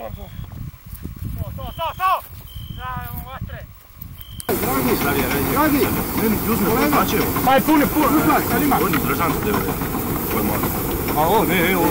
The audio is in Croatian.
To, to, to, to! Dajmo vatre! Dragi, Slavija, dragi! Meni ti uzme, kolega! Aj, puni, puni! Uzmaj, sad ima! On je držan za tebe, ovo je malo. A ovo, ne, ovo.